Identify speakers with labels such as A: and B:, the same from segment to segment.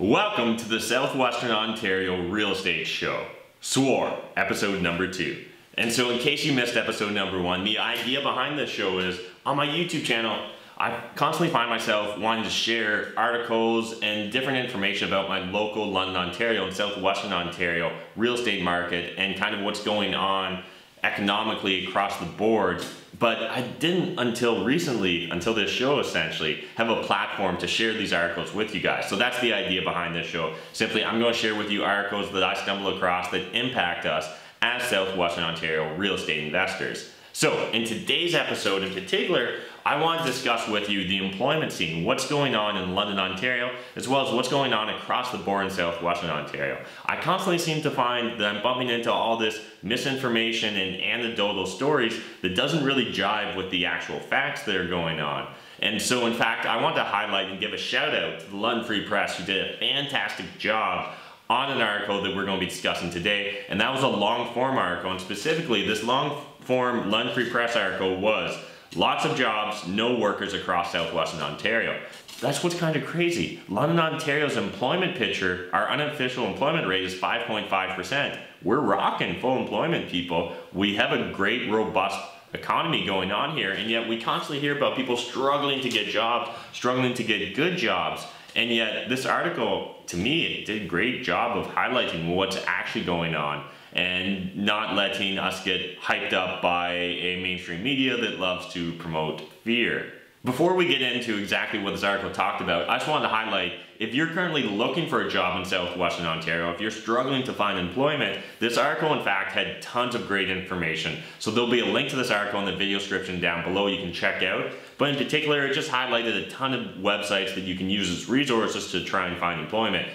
A: Welcome to the Southwestern Ontario Real Estate Show, SWORE, episode number two. And so, in case you missed episode number one, the idea behind this show is on my YouTube channel, I constantly find myself wanting to share articles and different information about my local London, Ontario and Southwestern Ontario real estate market and kind of what's going on economically across the board but I didn't until recently, until this show essentially, have a platform to share these articles with you guys. So that's the idea behind this show. Simply, I'm going to share with you articles that I stumble across that impact us as Southwestern Ontario real estate investors. So in today's episode in particular, I want to discuss with you the employment scene, what's going on in London, Ontario, as well as what's going on across the board in southwestern Ontario. I constantly seem to find that I'm bumping into all this misinformation and anecdotal stories that doesn't really jive with the actual facts that are going on. And so in fact, I want to highlight and give a shout out to the London Free Press who did a fantastic job on an article that we're going to be discussing today. And that was a long form article. And specifically, this long form London Free Press article was Lots of jobs, no workers across southwestern Ontario. That's what's kind of crazy. London, Ontario's employment picture, our unofficial employment rate is 5.5%. We're rocking full employment, people. We have a great, robust economy going on here, and yet we constantly hear about people struggling to get jobs, struggling to get good jobs. And yet, this article, to me, it did a great job of highlighting what's actually going on and not letting us get hyped up by a mainstream media that loves to promote fear. Before we get into exactly what this article talked about, I just wanted to highlight if you're currently looking for a job in southwestern Ontario, if you're struggling to find employment, this article in fact had tons of great information. So there'll be a link to this article in the video description down below you can check out. But in particular, it just highlighted a ton of websites that you can use as resources to try and find employment.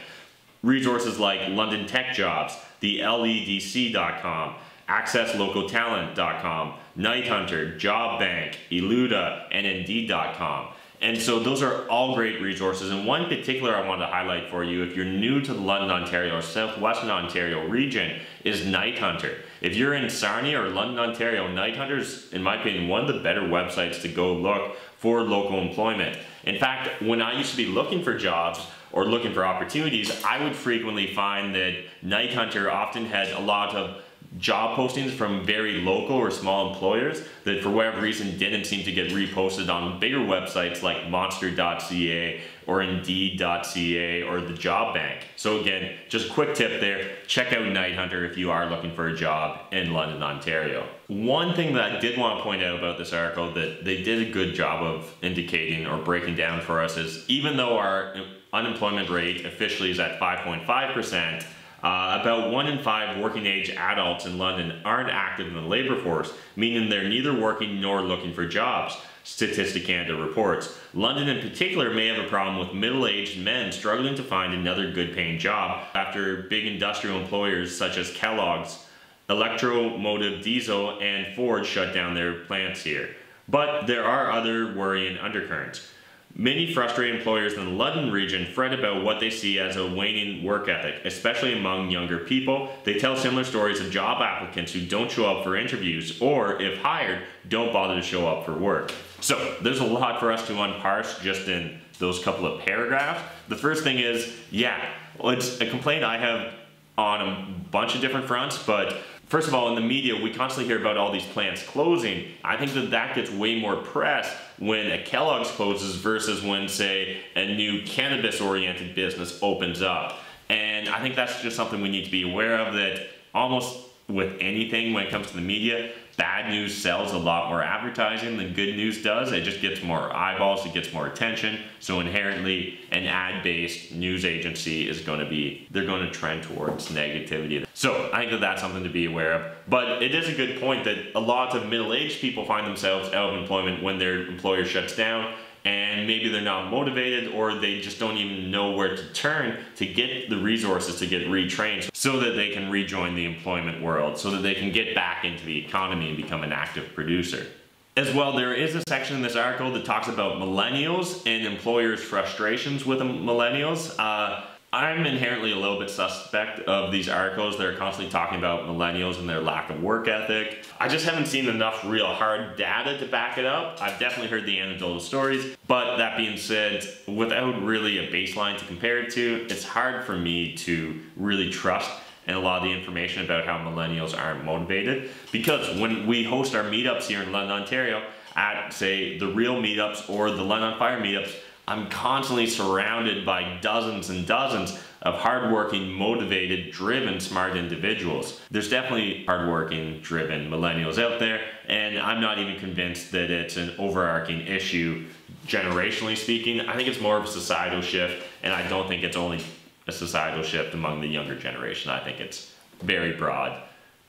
A: Resources like London Tech Jobs, the LEDC.com, AccessLocalTalent.com, KnightHunter, Job Bank, Eluta, and Indeed.com. And so those are all great resources. And one particular I wanted to highlight for you, if you're new to the London, Ontario or Southwestern Ontario region, is KnightHunter. If you're in Sarnia or London, Ontario, Knight is, in my opinion, one of the better websites to go look for local employment. In fact, when I used to be looking for jobs, or looking for opportunities, I would frequently find that KnightHunter often had a lot of job postings from very local or small employers that for whatever reason didn't seem to get reposted on bigger websites like monster.ca or indeed.ca or the job bank. So again, just quick tip there, check out KnightHunter if you are looking for a job in London, Ontario. One thing that I did want to point out about this article that they did a good job of indicating or breaking down for us is even though our unemployment rate officially is at 5.5%, uh, about one in five working age adults in London aren't active in the labor force, meaning they're neither working nor looking for jobs. Statistic Canada reports. London in particular may have a problem with middle-aged men struggling to find another good-paying job after big industrial employers such as Kellogg's, Electromotive Diesel, and Ford shut down their plants here. But there are other worrying undercurrents. Many frustrated employers in the London region fret about what they see as a waning work ethic, especially among younger people. They tell similar stories of job applicants who don't show up for interviews or, if hired, don't bother to show up for work. So, there's a lot for us to unparse just in those couple of paragraphs. The first thing is, yeah, it's a complaint I have on a bunch of different fronts, but First of all, in the media, we constantly hear about all these plants closing. I think that that gets way more press when a Kellogg's closes versus when, say, a new cannabis-oriented business opens up. And I think that's just something we need to be aware of that almost with anything when it comes to the media, bad news sells a lot more advertising than good news does. It just gets more eyeballs, it gets more attention. So inherently, an ad-based news agency is going to be, they're going to trend towards negativity. So I think that that's something to be aware of. But it is a good point that a lot of middle-aged people find themselves out of employment when their employer shuts down and maybe they're not motivated or they just don't even know where to turn to get the resources to get retrained so that they can rejoin the employment world, so that they can get back into the economy and become an active producer. As well, there is a section in this article that talks about millennials and employers' frustrations with millennials. Uh, I'm inherently a little bit suspect of these articles that are constantly talking about millennials and their lack of work ethic. I just haven't seen enough real hard data to back it up. I've definitely heard the anecdotal stories, but that being said, without really a baseline to compare it to, it's hard for me to really trust and a lot of the information about how millennials aren't motivated. Because when we host our meetups here in London, Ontario, at say the real meetups or the London Fire meetups, I'm constantly surrounded by dozens and dozens of hardworking, motivated, driven, smart individuals. There's definitely hardworking, driven millennials out there, and I'm not even convinced that it's an overarching issue generationally speaking. I think it's more of a societal shift, and I don't think it's only a societal shift among the younger generation. I think it's very broad.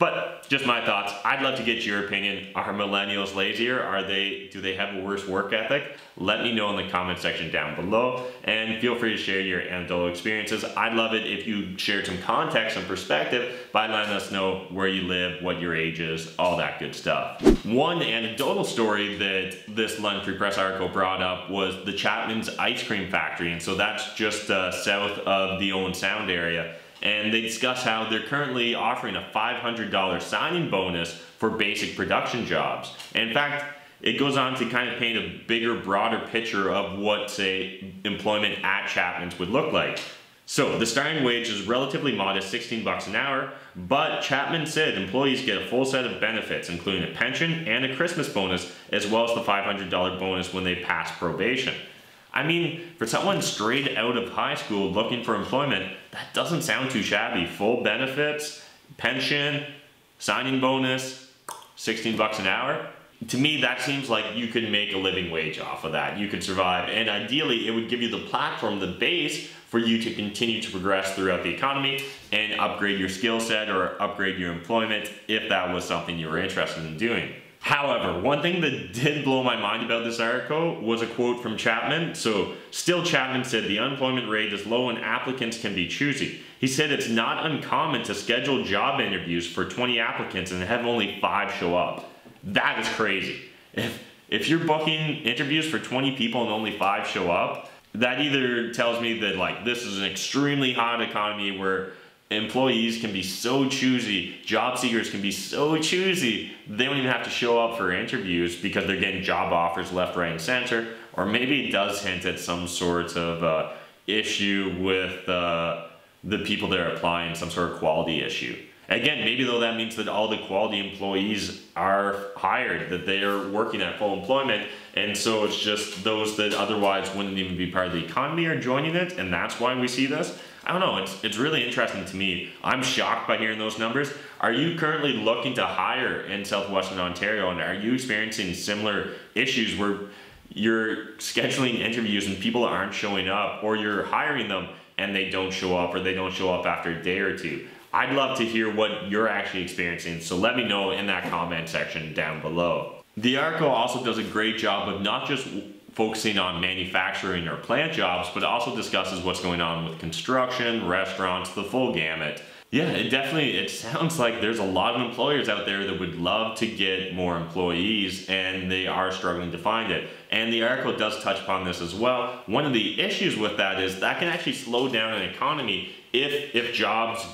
A: But just my thoughts. I'd love to get your opinion. Are millennials lazier? Are they do they have a worse work ethic? Let me know in the comment section down below and feel free to share your anecdotal experiences. I'd love it if you shared some context and perspective by letting us know where you live, what your age is, all that good stuff. One anecdotal story that this London Free Press article brought up was the Chapman's Ice Cream Factory and so that's just uh, south of the Owen Sound area and they discuss how they're currently offering a $500 signing bonus for basic production jobs. And in fact, it goes on to kind of paint a bigger, broader picture of what, say, employment at Chapman's would look like. So the starting wage is relatively modest, 16 bucks an hour, but Chapman said employees get a full set of benefits, including a pension and a Christmas bonus, as well as the $500 bonus when they pass probation. I mean, for someone straight out of high school looking for employment, that doesn't sound too shabby. Full benefits, pension, signing bonus, 16 bucks an hour. To me, that seems like you could make a living wage off of that. You could survive, and ideally, it would give you the platform, the base for you to continue to progress throughout the economy and upgrade your skill set or upgrade your employment if that was something you were interested in doing. However, one thing that did blow my mind about this article was a quote from Chapman. So, still Chapman said the unemployment rate is low and applicants can be choosy. He said it's not uncommon to schedule job interviews for 20 applicants and have only five show up. That is crazy. If, if you're booking interviews for 20 people and only five show up, that either tells me that like this is an extremely hot economy where employees can be so choosy, job seekers can be so choosy, they don't even have to show up for interviews because they're getting job offers left, right, and center. Or maybe it does hint at some sort of uh, issue with uh, the people that are applying, some sort of quality issue. Again, maybe though that means that all the quality employees are hired, that they are working at full employment, and so it's just those that otherwise wouldn't even be part of the economy are joining it, and that's why we see this. I don't know, it's, it's really interesting to me. I'm shocked by hearing those numbers. Are you currently looking to hire in Southwestern Ontario, and are you experiencing similar issues where you're scheduling interviews and people aren't showing up, or you're hiring them and they don't show up, or they don't show up after a day or two? I'd love to hear what you're actually experiencing, so let me know in that comment section down below. The article also does a great job of not just focusing on manufacturing or plant jobs, but also discusses what's going on with construction, restaurants, the full gamut. Yeah, it definitely, it sounds like there's a lot of employers out there that would love to get more employees and they are struggling to find it. And the article does touch upon this as well. One of the issues with that is that can actually slow down an economy if, if jobs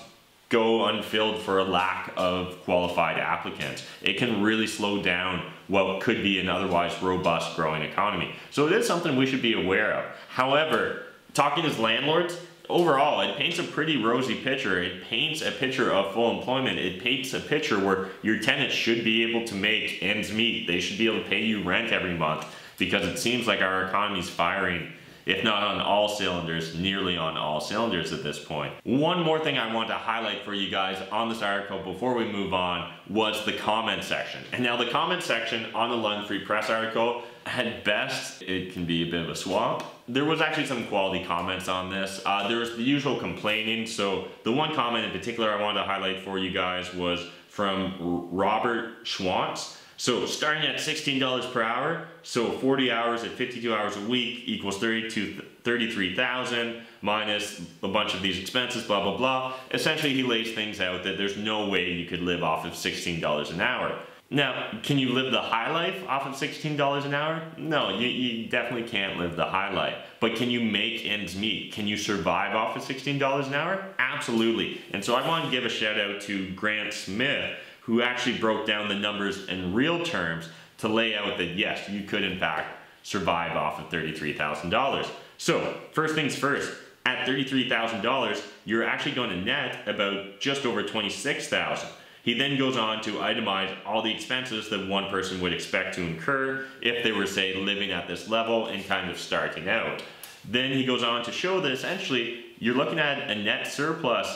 A: go unfilled for a lack of qualified applicants. It can really slow down what could be an otherwise robust growing economy. So it is something we should be aware of. However, talking as landlords, overall, it paints a pretty rosy picture. It paints a picture of full employment. It paints a picture where your tenants should be able to make ends meet. They should be able to pay you rent every month because it seems like our economy is firing if not on all cylinders, nearly on all cylinders at this point. One more thing I want to highlight for you guys on this article before we move on was the comment section. And now the comment section on the London Free Press article, at best, it can be a bit of a swamp. There was actually some quality comments on this. Uh, there was the usual complaining. So the one comment in particular I wanted to highlight for you guys was from Robert Schwantz. So starting at $16 per hour, so 40 hours at 52 hours a week equals 32, 33,000 minus a bunch of these expenses, blah, blah, blah. Essentially, he lays things out that there's no way you could live off of $16 an hour. Now, can you live the high life off of $16 an hour? No, you, you, definitely can't live the high life. But can you make ends meet? Can you survive off of $16 an hour? Absolutely. And so I want to give a shout out to Grant Smith, who actually broke down the numbers in real terms to lay out that yes, you could in fact survive off of $33,000. So, first things first, at $33,000, you're actually going to net about just over 26,000. He then goes on to itemize all the expenses that one person would expect to incur if they were, say, living at this level and kind of starting out. Then he goes on to show that essentially you're looking at a net surplus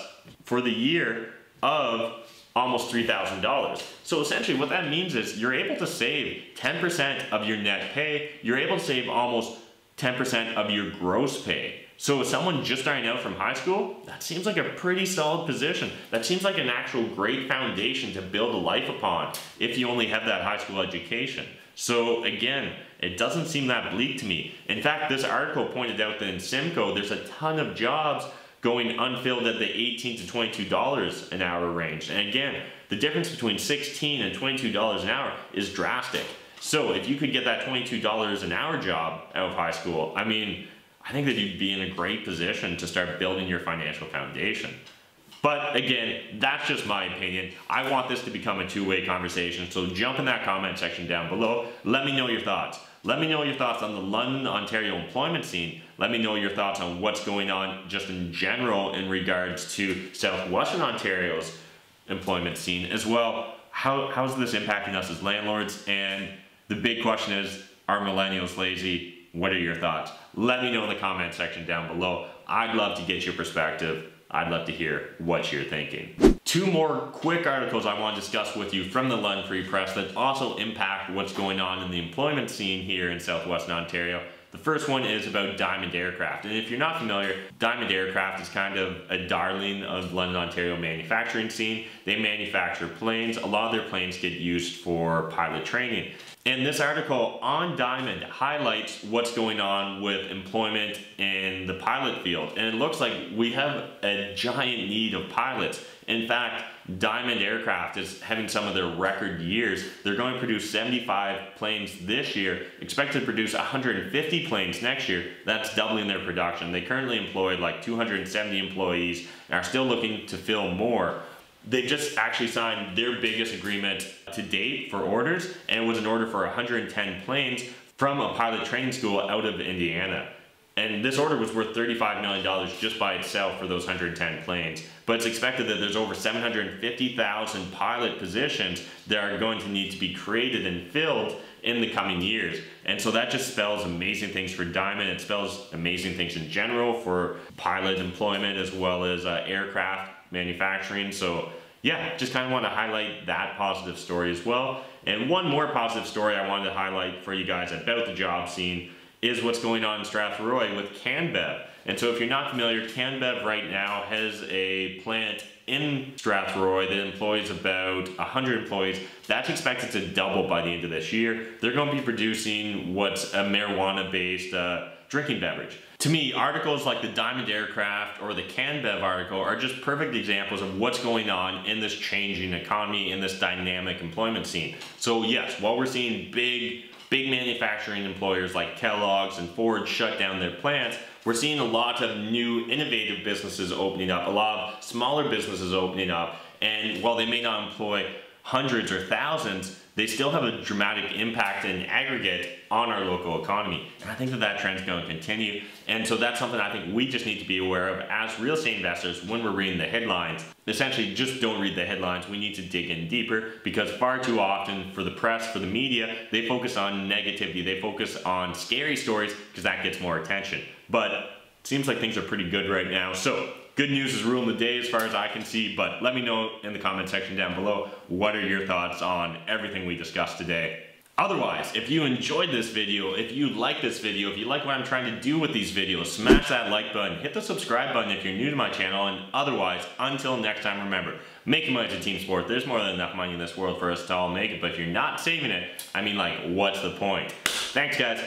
A: for the year of almost $3,000. So essentially what that means is you're able to save 10% of your net pay, you're able to save almost 10% of your gross pay. So as someone just starting out from high school, that seems like a pretty solid position. That seems like an actual great foundation to build a life upon if you only have that high school education. So again, it doesn't seem that bleak to me. In fact, this article pointed out that in Simcoe, there's a ton of jobs going unfilled at the 18 to $22 an hour range. And again, the difference between 16 and $22 an hour is drastic. So if you could get that $22 an hour job out of high school, I mean, I think that you'd be in a great position to start building your financial foundation. But again, that's just my opinion. I want this to become a two-way conversation, so jump in that comment section down below. Let me know your thoughts. Let me know your thoughts on the London, Ontario employment scene. Let me know your thoughts on what's going on just in general in regards to Southwestern Ontario's employment scene as well. How, how's this impacting us as landlords? And the big question is, are millennials lazy? What are your thoughts? Let me know in the comment section down below. I'd love to get your perspective. I'd love to hear what you're thinking. Two more quick articles I want to discuss with you from the London Free Press that also impact what's going on in the employment scene here in Southwestern Ontario. The first one is about Diamond Aircraft. And if you're not familiar, Diamond Aircraft is kind of a darling of London, Ontario manufacturing scene. They manufacture planes. A lot of their planes get used for pilot training. And this article on Diamond highlights what's going on with employment in the pilot field. And it looks like we have a giant need of pilots. In fact, Diamond Aircraft is having some of their record years. They're going to produce 75 planes this year, expected to produce 150 planes next year. That's doubling their production. They currently employ like 270 employees and are still looking to fill more they just actually signed their biggest agreement to date for orders, and it was an order for 110 planes from a pilot training school out of Indiana. And this order was worth $35 million just by itself for those 110 planes. But it's expected that there's over 750,000 pilot positions that are going to need to be created and filled in the coming years. And so that just spells amazing things for Diamond. It spells amazing things in general for pilot employment as well as uh, aircraft manufacturing. So yeah, just kind of want to highlight that positive story as well. And one more positive story I wanted to highlight for you guys about the job scene is what's going on in Strathroy with CanBev. And so if you're not familiar, CanBev right now has a plant in Strathroy that employs about 100 employees. That's expected to double by the end of this year. They're going to be producing what's a marijuana-based uh, drinking beverage. To me, articles like the Diamond Aircraft or the CanBev article are just perfect examples of what's going on in this changing economy, in this dynamic employment scene. So yes, while we're seeing big, big manufacturing employers like Kellogg's and Ford shut down their plants, we're seeing a lot of new innovative businesses opening up, a lot of smaller businesses opening up, and while they may not employ hundreds or thousands, they still have a dramatic impact in aggregate on our local economy. And I think that that trend is going to continue. And so that's something I think we just need to be aware of as real estate investors when we're reading the headlines. Essentially, just don't read the headlines. We need to dig in deeper because far too often for the press, for the media, they focus on negativity. They focus on scary stories because that gets more attention. But it seems like things are pretty good right now. So Good news is ruling the day as far as I can see, but let me know in the comment section down below what are your thoughts on everything we discussed today. Otherwise, if you enjoyed this video, if you like this video, if you like what I'm trying to do with these videos, smash that like button, hit the subscribe button if you're new to my channel, and otherwise, until next time, remember, making money is a team sport. There's more than enough money in this world for us to all make it, but if you're not saving it, I mean like, what's the point? Thanks guys.